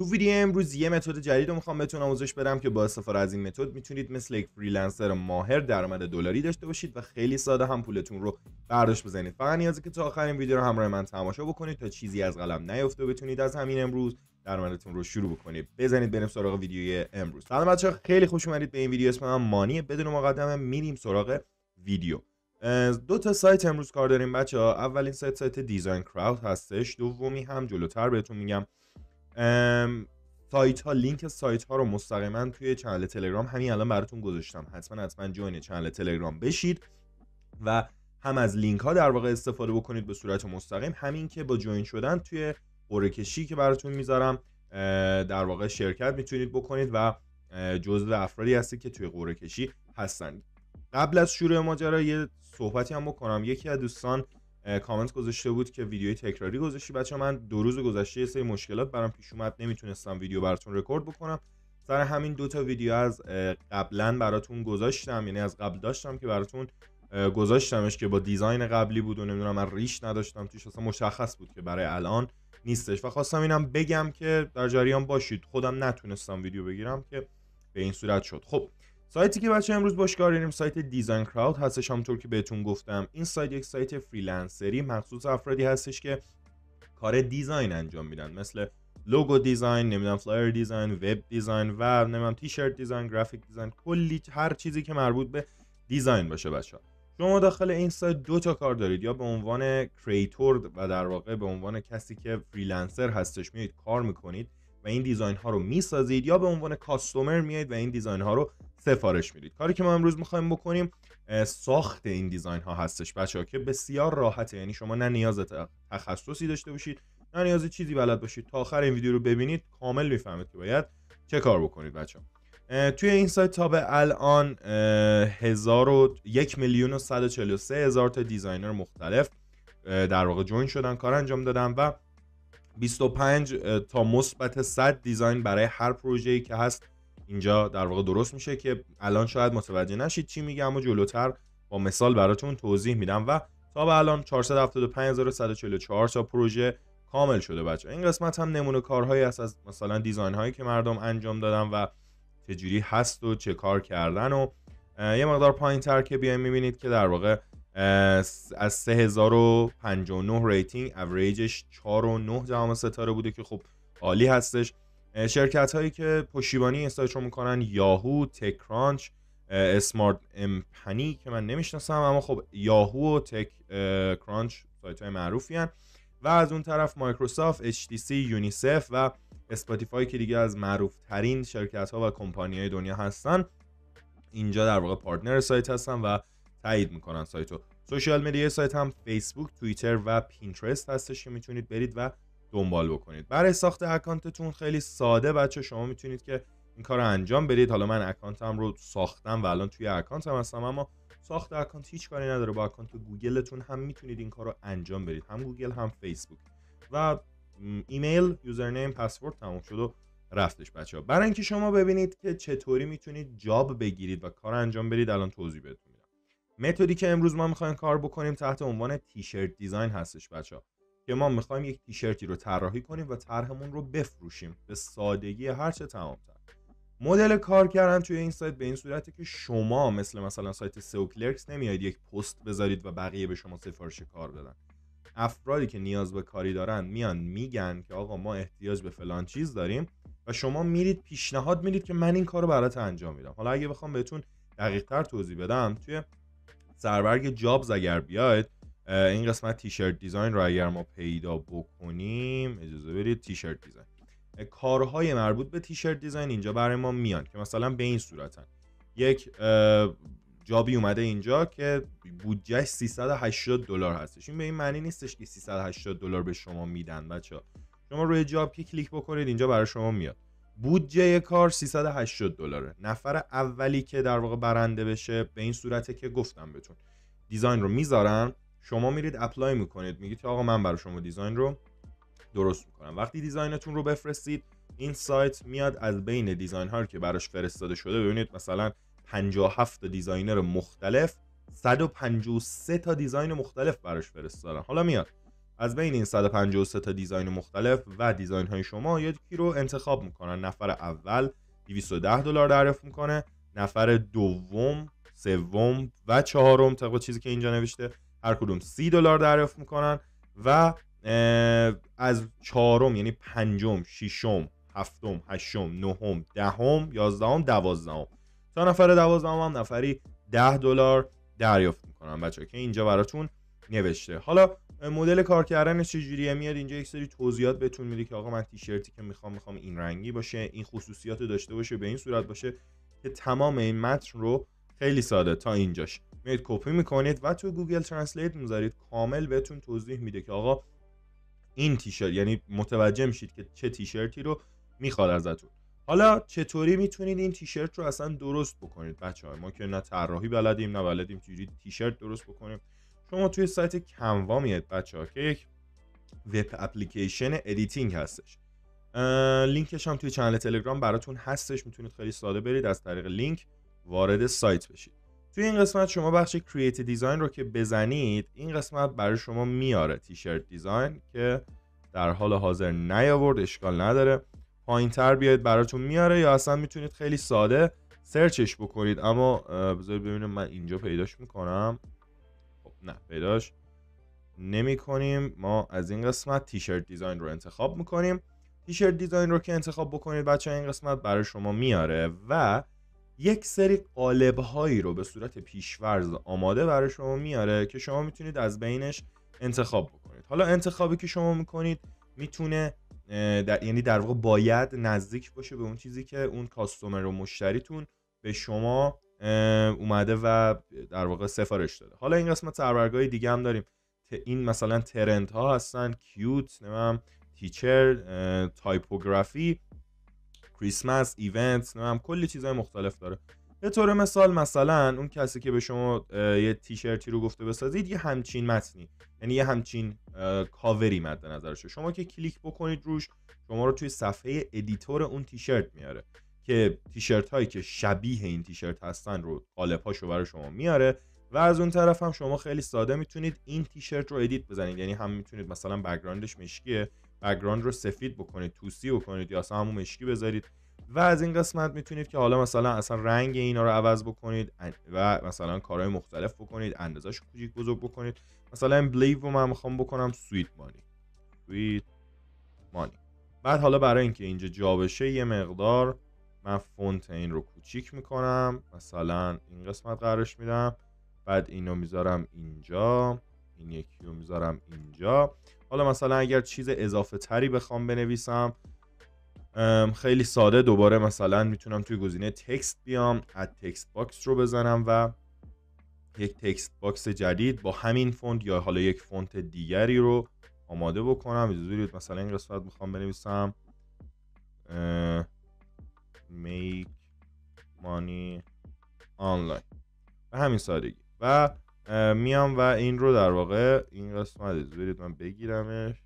تو ویدیو امروز یه متد جدید رو می‌خوام بهتون آموزش بدم که با استفاده از این متد می‌تونید مثل یک freelancer ماهر درآمد دلاری داشته باشید و خیلی ساده هم پولتون رو برداشت بزنید. فقط نیازه که تا آخر این ویدیو رو همراه من تماشا بکنید تا چیزی از قلم نیفته و بتونید از همین امروز درآمدتون رو شروع بکنید. بزنید بریم سراغ ویدیوی امروز. سلام بچه‌ها خیلی خوش اومدید به این ویدیو. اسم من مانی. بدون مقدمه میریم سراغ ویدیو. دو تا سایت امروز کار داریم بچه ها اولین سایت سایت DesignCrowd هستش. دومی هم جلوتر بهتون میگم. سایت ها لینک سایت ها رو مستقیما توی channel تلگرام همین الان براتون گذاشتم. حتما حتما join channel تلگرام بشید و هم از لینک ها در واقع استفاده بکنید به صورت مستقیم. همین که با join شدن توی قرعه کشی که براتون می‌ذارم در واقع شرکت می‌تونید بکنید و جزو افرادی هستید که توی قرعه کشی هستن قبل از شروع ماجرا یه صحبتی هم بکنم. یکی از دوستان کامنت گذاشته بود که ویدیوی تکراری گذاشتی. بچه‌ها من دو روز گذشته یه سری مشکلات برام پیش اومد. نمی‌تونستم ویدیو براتون رکورد بکنم. سر همین دو تا ویدیو از قبلا براتون گذاشتم. یعنی از قبل داشتم که براتون گذاشتمش که با design قبلی بود و نمی‌دونم من ریش نداشتم. توش اصلا مشخص بود که برای الان نیستش. و خواستم اینم بگم که در جریان باشید. خودم نتونستم ویدیو بگیرم که به این صورت شد. خب سایتی که بچه‌ها امروز باش کار داریم سایت DesignCrowd هستش. همونطور که بهتون گفتم این سایت یک سایت freelancer ی. مخصوص افرادی هستش که کار design انجام میدن. مثل logo design نمی‌دونم flyer design web design و نمی‌دونم T-shirt design graphic design. کلی هر چیزی که مربوط به design باشه بچه ها. شما داخل این سایت دو تا کار دارید. یا به عنوان creator و در واقع به عنوان کسی که freelancer هستش میاید کار می‌کنید. و این design ها رو می‌سازید یا به عنوان customer میایید و این design ها رو سفارش می‌دید. کاری که ما امروز می‌خوایم بکنیم ساخت این design ها هستش بچه‌ها که بسیار راحته. یعنی شما نه نیاز تخصصی داشته باشید نه نیاز چیزی بلد باشید. تا آخر این ویدیو رو ببینید کامل می‌فهمید که باید چه کار بکنید بچه‌ها. توی این سایت تا به الان هزار و یک میلیون و سه هزار تا designer مختلف در واقع join شدن کار انجام دادن و 25 تا مثبت 100 design برای هر پروژه‌ای که هست. اینجا در واقع درست میشه که الان شاید متوجه نشید چی میگم و جلوتر با مثال براتون توضیح میدم. و تا به الان 475144 تا پروژه کامل شده بچه‌ها این قسمت هم نمونه کارهایی است از مثلا design هایی که مردم انجام دادن و چجوری هست و چه کار کردن و یه مقدار پایین تر که بیایم می‌بینید که در واقع از 3059 rating average ش 4.9 ستاره بوده که خب عالی هستش شرکت هایی که پشتیبانی این سایت رو می‌کنن یاهو TechCrunch SmartCompany که من نمی‌شناسم اما خب یاهو و TechCrunch سایت های معروفی هن. و از اون طرف مایکروسافت HTC یونیسف و اسپاتیفای که دیگه از معروف ترین شرکت ها و کمپانی های دنیا هستن اینجا در واقع partner سایت هستن و تایید می‌کنن سایت رو social media سایت هم فیسبوک توییتر و پینترست هستش که می‌تونید برید و دنبال بکنید. برای ساخت account تون خیلی ساده بچه‌ها شما می‌تونید که این کار رو انجام بدید. حالا من account م رو ساختم و الان توی account م هستم اما ساخت account هیچ کاری نداره. با account گوگلتون هم می‌تونید این کار رو انجام بدید. هم گوگل هم فیسبوک. و ایمیل username password تموم شد و رفتش بچه ها برای اینکه شما ببینید که چطوری می‌تونید job بگیرید و کار انجام بدید الان توضیح بهتون متدی که امروز ما می‌خوایم کار بکنیم تحت عنوان T-shirt design هستش بچه ها که ما می‌خوایم یک تیشرتی رو طراحی کنیم و طرحمون رو بفروشیم. به سادگی هرچه تمامتر. مدل کار کردن توی این سایت به این صورته که شما مثل مثلا سایت سئو کلرکس نمیاید یک پست بذارید و بقیه به شما سفارش کار بدن. افرادی که نیاز به کاری دارن میان میگن که آقا ما احتیاج به فلان چیز داریم و شما میرید پیشنهاد می‌دید که من این کارو برات انجام میدم. حالا اگه بخوام بهتون دقیق تر توضیح بدم توی سربرگ جابز اگر بیاید این قسمت تیشرت دیزاین رو اگر ما پیدا بکنیم اجازه بدید تیشرت دیزاین. کارهای مربوط به T-shirt design اینجا برای ما میان که مثلا به این صورتن. یک job ی اومده اینجا که بودجهش 380 دلار هستش. این به این معنی نیستش که 380 دلار به شما میدن بچه‌ها شما روی job که کلیک بکنید اینجا برای شما میاد. بودجه کار 380 دلاره. نفر اولی که در واقع برنده بشه به این صورته که گفتم بهتون. design رو می‌ذارن شما میرید apply می‌کنید. میگید آقا من برای شما design رو درست می‌کنم. وقتی design تون رو بفرستید این سایت میاد از بین design ها که براش فرستاده شده. ببینید مثلا 57 designer مختلف 153 تا design مختلف براش فرستادن. حالا میاد. از بین این 153 تا design مختلف و design های شما یکی رو انتخاب می‌کنن. نفر اول 210 دلار دریافت می‌کنه نفر دوم سوم و چهارم طبق چیزی که اینجا نوشته هر کدوم 30 دلار دریافت می‌کنن و از چهارم یعنی پنجم ششم هفتم هشتم نهم دهم یازدهم دوازدهم. تا نفر دوازدهم هم نفری ده دلار دریافت می‌کنن بچه که اینجا براتون نوشته. حالا مدل کار کردن چجوریه؟ میاد اینجا یک سری توضیحات بهتون میده که آقا من تیشرتی که می‌خوام می‌خوام این رنگی باشه این خصوصیات داشته باشه به این صورت باشه که تمام این متن رو خیلی ساده تا اینجاش. میاید کپی می‌کنید و تو Google Translate می‌ذارید. کامل بهتون توضیح میده که آقا این تیشرت یعنی متوجه میشید که چه تیشرتی رو می‌خواد ازتون. حالا چطوری می‌تونید این تیشرت رو اصلا درست بکنید؟ بچه های ما که نه طراحی بلدیم نه بلدیم چجوری تیشرت درست بکنیم. شما توی سایت Canva میاید بچه ها که یک web application editing هستش. لینکش هم توی channel تلگرام براتون هستش می‌تونید خیلی ساده برید از طریق لینک وارد سایت بشید. توی این قسمت شما بخش کرییت دیزاین رو که بزنید این قسمت برای شما میاره تیشرت دیزاین که در حال حاضر نیاورد اشکال نداره. پایین تر بیاید براتون میاره یا اصلا می‌تونید خیلی ساده سرچش بکنید. اما بذارید ببینیم من اینجا پیداش می‌کنم. نه پیداش نمی کنیم. ما از این قسمت تیشرت دیزاین رو انتخاب می‌کنیم. تیشرت دیزاین رو که انتخاب بکنید بچه این قسمت برای شما میاره و یک سری قالب هایی رو به صورت پیشورز آماده برای شما میاره که شما می‌تونید از بینش انتخاب بکنید. حالا انتخابی که شما می‌کنید می‌تونه در یعنی در واقع باید نزدیک باشه به اون چیزی که اون کاستومر و مشتریتون به شما اومده و در واقع سفارش داده. حالا این قسمت سرورگاه دیگه هم داریم. این مثلا ترنت ها هستن. کیوت نمیم تیچر typography کریسمس event نمی‌دونم کلی چیزهای مختلف داره. به طور مثال مثلا اون کسی که به شما یه تیشرتی رو گفته بسازید یه همچین متنی. یعنی یه همچین کاوری مد نظرشه. شما که کلیک بکنید روش شما رو توی صفحه editor اون تیشرت میاره. که تیشرت هایی که شبیه این تیشرت هستن رو قالب هاشو برای شما میاره و از اون طرف هم شما خیلی ساده می‌تونید این تیشرت رو edit بزنید. یعنی هم می‌تونید مثلا background ش مشکیه background رو سفید بکنید توسی بکنید یا اصلا همون مشکی بذارید و از این قسمت می‌تونید که حالا مثلا اصلا رنگ اینا رو عوض بکنید و مثلا کارهای مختلف بکنید اندازش کوچیک بزرگ بکنید. مثلا believe رو من می‌خوام بکنم sweet money. Sweet money. بعد حالا برای اینکه اینجا جا بشه یه مقدار من فونت این رو کوچیک می‌کنم مثلا این قسمت قرارش میدم بعد اینو می‌ذارم اینجا این یکی رو می‌ذارم اینجا. حالا مثلا اگر چیز اضافه تری بخوام بنویسم خیلی ساده دوباره مثلا می‌تونم توی گزینه text بیام add text box رو بزنم و یک text box جدید با همین فونت یا حالا یک فونت دیگری رو آماده بکنم. اجازه مثلا این قسمت می‌خوام بنویسم make money online. به همین سادگی. و میام و این رو در واقع این قسمت اجازه من بگیرمش.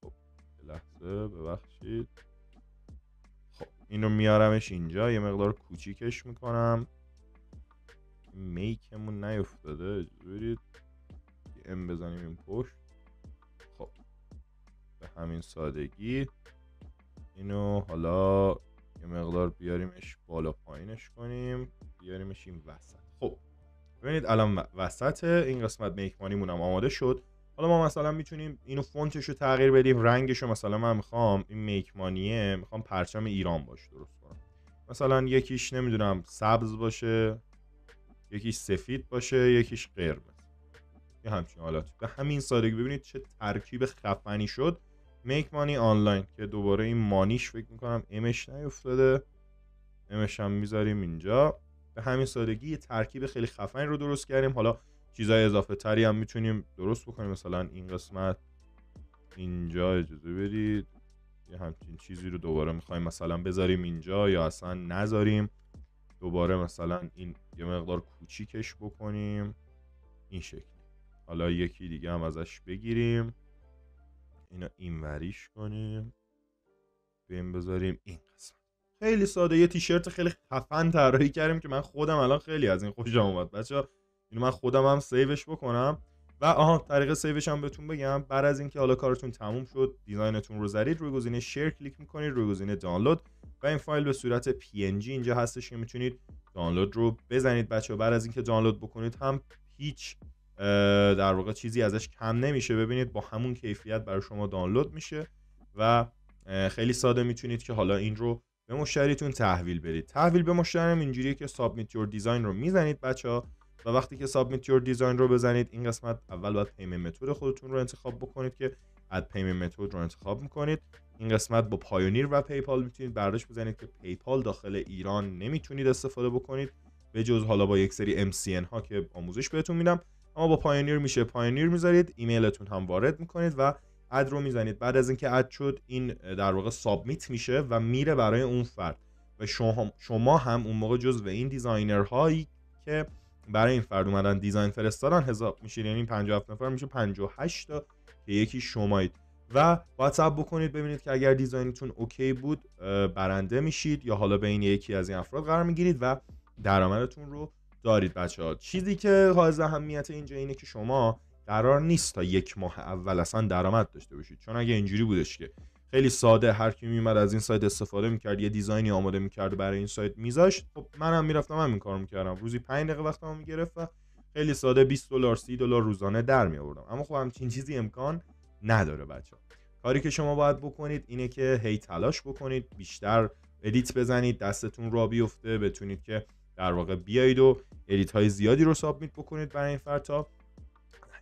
خب لحظه ببخشید. خب اینو میارمش اینجا. یه مقدار کوچیکش می‌کنم. میکمون نیفتاده. برید ام بزنیم این پشت. خب به همین سادگی. اینو حالا یه مقدار بیاریمش بالا پایینش کنیم بیاریمش این وسط. خب ببینید الان وسط این قسمت میکمانیمون هم آماده شد. حالا ما مثلا می‌تونیم اینو فونتش رو تغییر بدیم رنگش رو مثلا من می‌خوام این میکمانیه می‌خوام پرچم ایران باشه درست کنم. مثلا یکیش نمی‌دونم سبز باشه یکیش سفید باشه یکیش قرمز. یه همچین حالات به همین سادگی ببینید چه ترکیب خفنی شد. میک مانی آنلاین که دوباره این مانیش فکر می‌کنم امش نیفتاده. امش هم می‌ذاریم اینجا. به همین سادگی یه ترکیب خیلی خفنی رو درست کردیم. حالا چیزای اضافه تری هم می‌تونیم درست بکنیم. مثلا این قسمت اینجا اجازه بدید. یه همچین چیزی رو دوباره می‌خوایم مثلا بذاریم اینجا یا اصلا نذاریم. دوباره مثلا این یه مقدار کوچیکش بکنیم. این شکلی. حالا یکی دیگه هم ازش بگیریم. اینو اینوریش کنیم. بیم بذاریم این قسمت. خیلی ساده یه تیشرت خیلی خفن طراحی کردیم که من خودم الان خیلی از این خوشم اومد. بچه اینو من خودم هم save ش بکنم. و و آها طریق save ش هم بهتون بگم. بعد از اینکه حالا کارتون تموم شد design تون رو زدید روی گزینه share کلیک می‌کنید روی گزینه دانلود و این فایل به صورت PNG اینجا هستش که می‌تونید دانلود رو بزنید. بچه بعد از اینکه دانلود بکنید هم هیچ در واقع چیزی ازش کم نمیشه. ببینید با همون کیفیت برای شما دانلود میشه و خیلی ساده می‌تونید که حالا این رو به مشتریتون تحویل بدید. تحویل به مشتری اینجوریه که submit your design رو می‌زنید بچه ها و وقتی که submit your design رو بزنید این قسمت اول باید payment method خودتون رو انتخاب بکنید که add payment method رو انتخاب می‌کنید. این قسمت با Payoneer و PayPal می‌تونید برداشت بزنید که PayPal داخل ایران نمی‌تونید استفاده بکنید. به جز حالا با یک سری MCN ها که آموزش بهتون میدم. اما با Payoneer میشه Payoneer می‌ذارید ایمیلتون هم وارد می‌کنید و add رو می‌زنید. بعد از اینکه add شد این در واقع submit میشه و میره برای اون فرد. و شما, هم اون موقع جز و این designer هایی که برای این فرد اومدن design فرستادن حساب میشه یعنی 57 نفر میشه 58 تا که یکی شمایید. و واتساپ بکنید ببینید که اگر design تون OK بود برنده میشید یا حالا بین یکی از این افراد قرار می‌گیرید و درآمدتون رو دارید بچه ها. چیزی که حائز اهمیت اینجا اینه که شما قرار نیست تا یک ماه اول اصلا درآمد داشته باشید. چون اگه اینجوری بودش که خیلی ساده هر کی میومد از این سایت استفاده می‌کرد یه دیزاینی آماده می‌کرد برای این سایت میذاشت خب منم می‌رفتم همین کارو می‌کردم. روزی 5 دقیقه وقتمو می‌گرفت و خیلی ساده 20 دلار 30 دلار روزانه در می آوردم اما خب همچین چیزی امکان نداره بچه کاری که شما باید بکنید اینه که هی تلاش بکنید بیشتر edit بزنید دستتون را بیفته بتونید که در واقع بیایید و edit های زیادی رو submit بکنید برای این فرتا.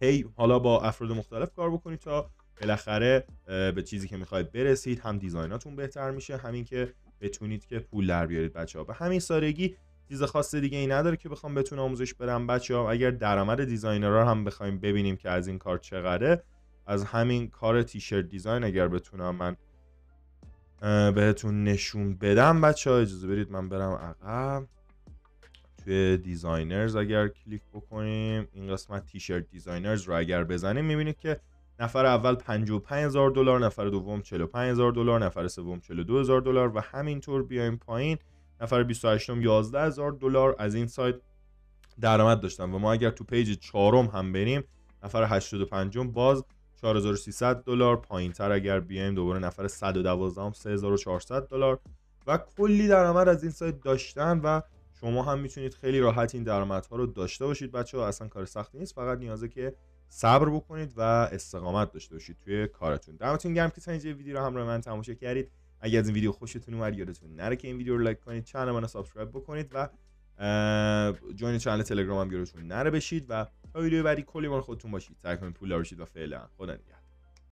هی حالا با افراد مختلف کار بکنید تا بالاخره به چیزی که می‌خواید برسید هم design اتون بهتر میشه همین که بتونید که پول در بیارید بچه ها به همین سادگی چیز خاص دیگه ای نداره که بخوام بتون آموزش برم بچه ها اگر درآمد designer ها هم بخوایم ببینیم که از این کار چقدره از همین کار T-shirt design اگر بتونم من بهتون نشون بدم بچه ها اجازه برید من برم عقب. توی designers اگر کلیک بکنیم این قسمت T-shirt designers رو اگر بزنیم می‌بینید که نفر اول 55000 دلار نفر دوم 45000 دلار نفر سوم 42000 دلار و همینطور بیایم پایین. نفر 28 م 11000 دلار از این سایت درآمد داشتن و ما اگر تو page چهارم هم بریم نفر 85 باز 4300 دلار. پایین تر اگر بیایم دوباره نفر 112 هم 3400 دلار. و کلی درآمد از این سایت داشتن و شما هم می‌تونید خیلی راحت این درآمدها رو داشته باشید بچه ها اصلا کار سختی نیست فقط نیازه که صبر بکنید و استقامت داشته باشید توی کارتون. دمتون گرم که تا اینجا ویدیو رو همراه من تماشا کردید. اگه از این ویدیو خوشتون اومد یادتون نره که این ویدیو رو like کنید channel منو subscribe بکنید و جوین چنل تلگرام هم یادتون نره بشید و تا ویدیو بعدی کلی مال خودتون باشید. سعی کنید پول باشید و فعلا. خدا نگهدار.